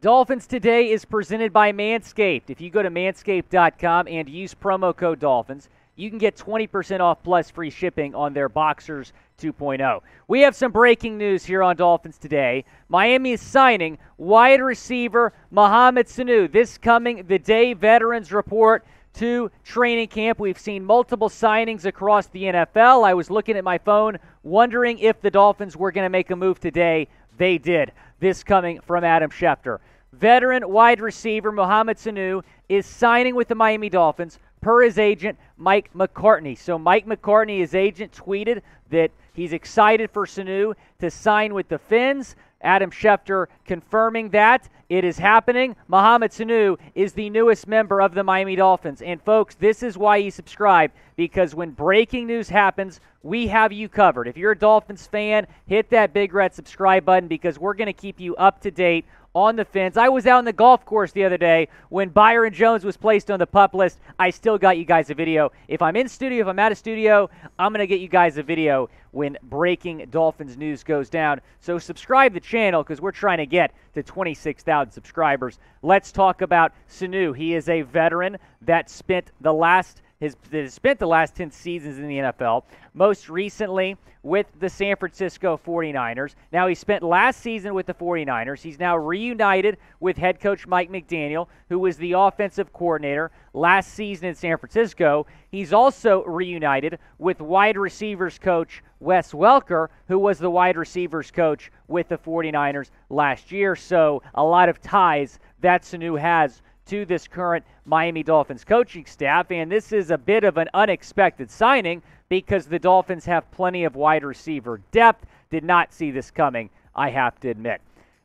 Dolphins Today is presented by Manscaped. If you go to manscaped.com and use promo code Dolphins, you can get 20% off plus free shipping on their Boxers 2.0. We have some breaking news here on Dolphins Today. Miami is signing wide receiver Mohamed Sanu. This coming the day veterans report to training camp. We've seen multiple signings across the NFL. I was looking at my phone wondering if the Dolphins were going to make a move today. They did. This coming from Adam Schefter. Veteran wide receiver Mohamed Sanu is signing with the Miami Dolphins per his agent, Mike McCartney. So, Mike McCartney, his agent, tweeted that he's excited for Sanu to sign with the Fins. Adam Schefter confirming that it is happening. Mohamed Sanu is the newest member of the Miami Dolphins. And, folks, this is why you subscribe because when breaking news happens, we have you covered. If you're a Dolphins fan, hit that big red subscribe button because we're going to keep you up to date on the Fins. I was out on the golf course the other day when Byron Jones was placed on the pup list. I still got you guys a video. If I'm in studio, if I'm out of studio, I'm going to get you guys a video when breaking Dolphins news goes down. So subscribe the channel because we're trying to get to 26,000 subscribers. Let's talk about Sanu. He is a veteran that spent the last has, has spent the last 10 seasons in the NFL, most recently with the San Francisco 49ers. Now, he spent last season with the 49ers. He's now reunited with head coach Mike McDaniel, who was the offensive coordinator last season in San Francisco. He's also reunited with wide receivers coach Wes Welker, who was the wide receivers coach with the 49ers last year. So, a lot of ties that Sanu has to this current Miami Dolphins coaching staff. And this is a bit of an unexpected signing because the Dolphins have plenty of wide receiver depth. Did not see this coming, I have to admit.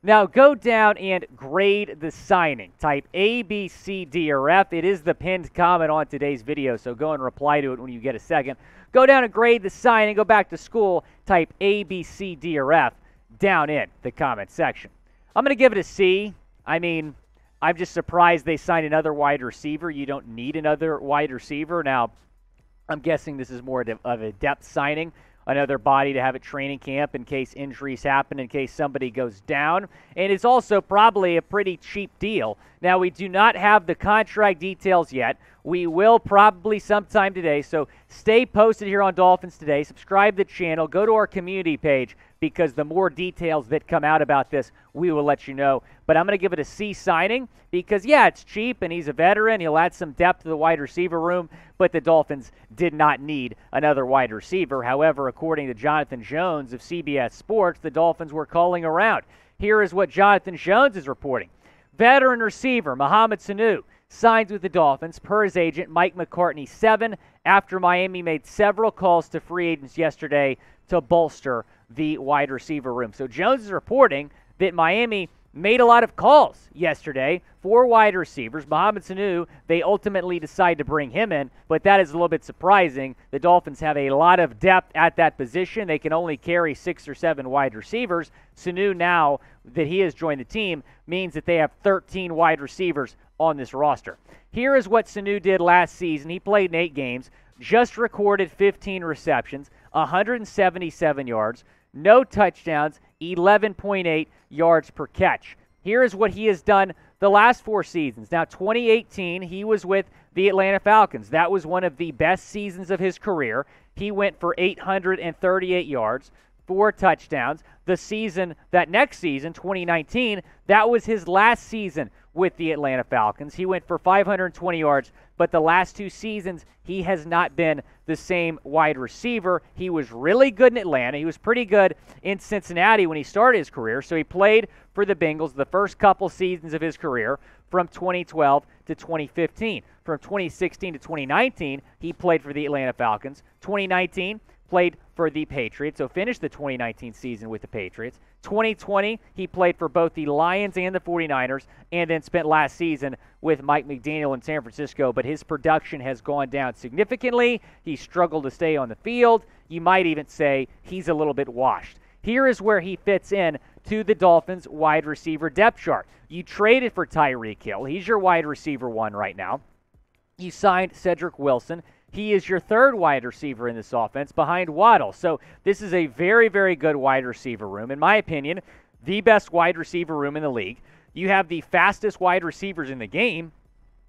Now go down and grade the signing. Type A, B, C, D, or F. It is the pinned comment on today's video, so go and reply to it when you get a second. Go down and grade the signing. Go back to school. Type A, B, C, D, or F down in the comment section. I'm going to give it a C. I mean, I'm just surprised they signed another wide receiver. You don't need another wide receiver. Now, I'm guessing this is more of a depth signing, another body to have at training camp in case injuries happen, in case somebody goes down. And it's also probably a pretty cheap deal. Now, we do not have the contract details yet. We will probably sometime today. So stay posted here on Dolphins Today. Subscribe to the channel. Go to our community page because the more details that come out about this, we will let you know. But I'm going to give it a C signing because, yeah, it's cheap and he's a veteran. He'll add some depth to the wide receiver room, but the Dolphins did not need another wide receiver. However, according to Jonathan Jones of CBS Sports, the Dolphins were calling around. Here is what Jonathan Jones is reporting. Veteran receiver Mohamed Sanu signs with the Dolphins per his agent Mike McCartney 7 after Miami made several calls to free agents yesterday to bolster the wide receiver room. So Jones is reporting that Miami made a lot of calls yesterday for wide receivers. Mohamed Sanu, they ultimately decide to bring him in, but that is a little bit surprising. The Dolphins have a lot of depth at that position. They can only carry six or seven wide receivers. Sanu, now that he has joined the team, means that they have 13 wide receivers on this roster. Here is what Sanu did last season. He played in eight games, just recorded 15 receptions, 177 yards, no touchdowns, 11.8 yards per catch. Here is what he has done the last four seasons. Now, 2018, he was with the Atlanta Falcons. That was one of the best seasons of his career. He went for 838 yards, four touchdowns. The season, that next season, 2019, that was his last season with the Atlanta Falcons. He went for 520 yards, but the last two seasons, he has not been the same wide receiver. He was really good in Atlanta. He was pretty good in Cincinnati when he started his career. So he played for the Bengals the first couple seasons of his career from 2012 to 2015. From 2016 to 2019, he played for the Atlanta Falcons. 2019, played for the Patriots, so finished the 2019 season with the Patriots. 2020, he played for both the Lions and the 49ers, and then spent last season with Mike McDaniel in San Francisco. But his production has gone down significantly. He struggled to stay on the field. You might even say he's a little bit washed. Here is where he fits in to the Dolphins' wide receiver depth chart. You traded for Tyreek Hill. He's your wide receiver one right now. You signed Cedric Wilson. He is your third wide receiver in this offense behind Waddle. So this is a very, very good wide receiver room. In my opinion, the best wide receiver room in the league. You have the fastest wide receivers in the game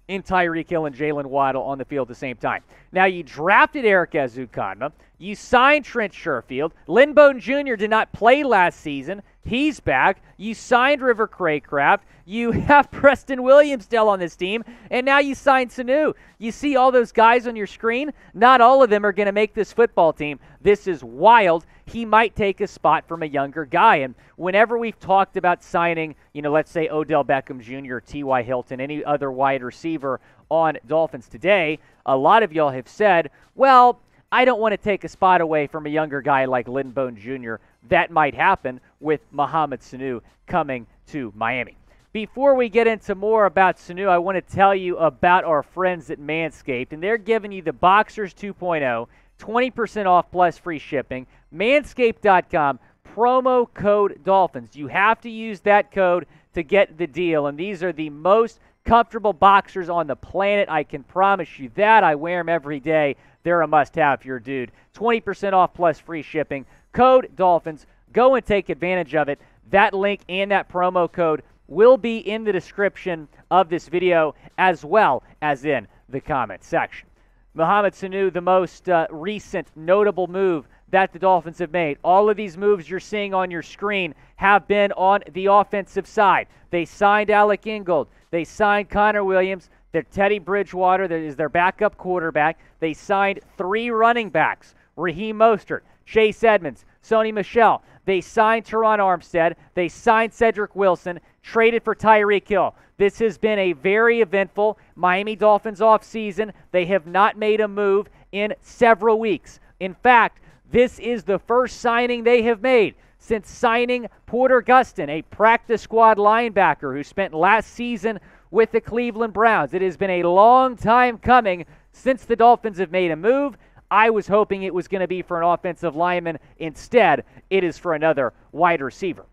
in Tyreek Hill and Jaylen Waddle on the field at the same time. Now, you drafted Erik Ezukanma. You signed Trent Sherfield. Lynn Bowden Jr. did not play last season. He's back. You signed River Cracraft. You have Preston Williams still on this team. And now you signed Sanu. You see all those guys on your screen? Not all of them are going to make this football team. This is wild. He might take a spot from a younger guy. And whenever we've talked about signing, you know, let's say Odell Beckham Jr., T.Y. Hilton, any other wide receiver on Dolphins today, a lot of y'all have said, well, I don't want to take a spot away from a younger guy like Lynn Bowden Jr. That might happen with Mohamed Sanu coming to Miami. Before we get into more about Sanu, I want to tell you about our friends at Manscaped, and they're giving you the Boxers 2.0, 20% off plus free shipping. Manscaped.com, promo code Dolphins. You have to use that code to get the deal, and these are the most comfortable boxers on the planet. I can promise you that. I wear them every day. They're a must have for your dude. 20% off plus free shipping. Code Dolphins. Go and take advantage of it. That link and that promo code will be in the description of this video as well as in the comment section. Mohamed Sanu, the most uh, recent notable move that the Dolphins have made. All of these moves you're seeing on your screen have been on the offensive side. They signed Alec Ingold. They signed Connor Williams. They're Teddy Bridgewater that is their backup quarterback. They signed three running backs Raheem Mostert, Chase Edmonds, Sony Michel. They signed Terron Armstead. They signed Cedric Wilson, traded for Tyreek Hill. This has been a very eventful Miami Dolphins offseason. They have not made a move in several weeks. In fact, this is the first signing they have made since signing Porter Gustin, a practice squad linebacker who spent last season with the Cleveland Browns. It has been a long time coming since the Dolphins have made a move. I was hoping it was going to be for an offensive lineman. Instead, it is for another wide receiver.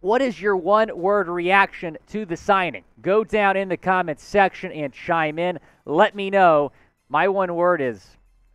What is your one word reaction to the signing? Go down in the comments section and chime in. Let me know. My one word is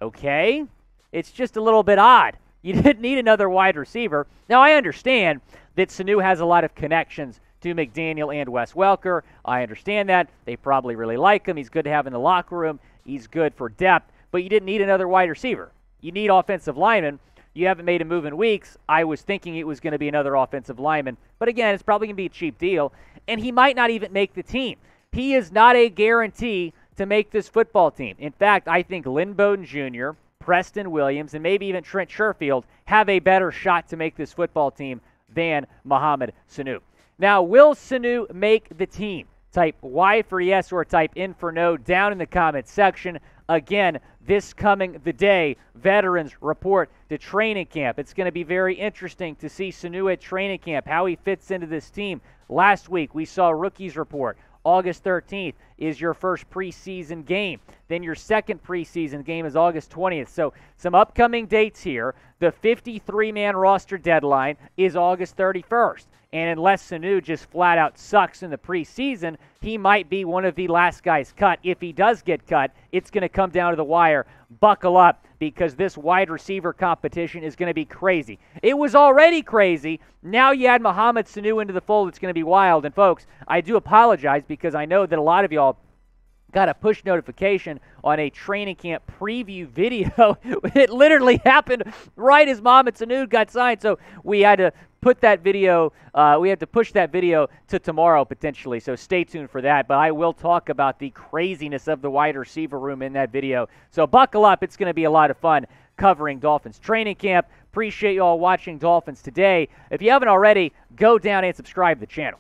okay. It's just a little bit odd. You didn't need another wide receiver. Now, I understand that Sanu has a lot of connections to McDaniel and Wes Welker. I understand that. They probably really like him. He's good to have in the locker room, he's good for depth, but you didn't need another wide receiver. You need offensive linemen. You haven't made a move in weeks. I was thinking it was going to be another offensive lineman, but again, it's probably going to be a cheap deal, and he might not even make the team. He is not a guarantee to make this football team. In fact, I think Lynn Bowden Jr., Preston Williams, and maybe even Trent Sherfield have a better shot to make this football team than Mohamed Sanu. Now, will Sanu make the team? Type Y for yes or type in for no down in the comments section. Again, this coming the day, veterans report to training camp. It's going to be very interesting to see Sanu at training camp, how he fits into this team. Last week, we saw rookies report. August 13th is your first preseason game. Then your second preseason game is August 20th. So, some upcoming dates here. The 53 man roster deadline is August 31st. And unless Sanu just flat out sucks in the preseason, he might be one of the last guys cut. If he does get cut, it's going to come down to the wire. Buckle up because this wide receiver competition is going to be crazy. It was already crazy. Now you add Mohamed Sanu into the fold, it's going to be wild. And folks, I do apologize because I know that a lot of y'all got a push notification on a training camp preview video. it literally happened right as Mohamed Sanu got signed. So we had to put that video, uh, we have to push that video to tomorrow potentially. So stay tuned for that. But I will talk about the craziness of the wide receiver room in that video. So buckle up. It's going to be a lot of fun covering Dolphins training camp. Appreciate you all watching Dolphins today. If you haven't already, go down and subscribe to the channel.